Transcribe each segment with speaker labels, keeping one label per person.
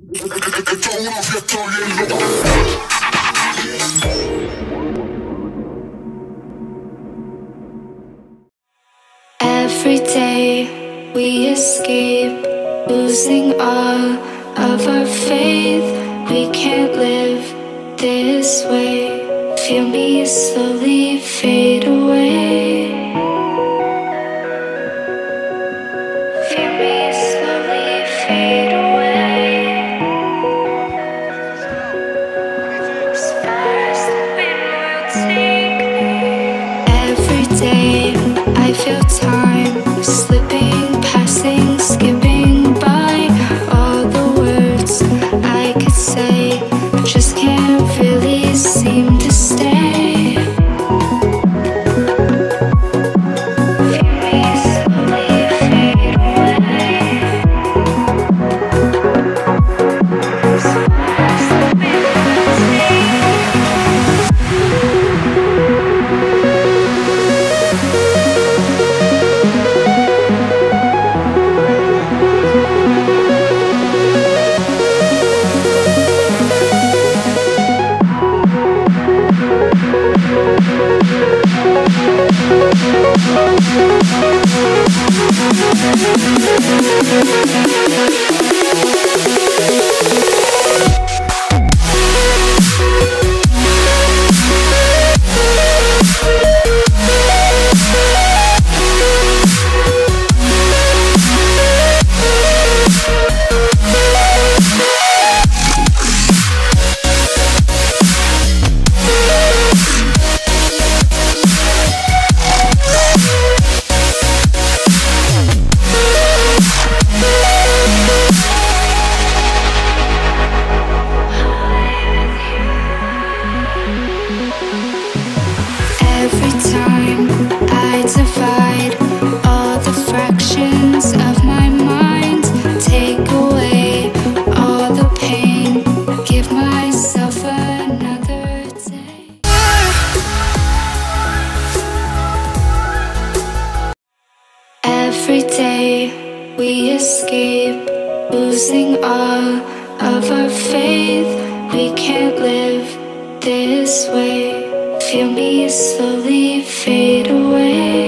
Speaker 1: Every day we escape, losing all of our faith. We can't live this way. Feel me slowly fade Every day we escape, losing all of our faith. We can't live this way. Feel me slowly fade away.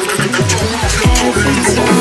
Speaker 1: Every time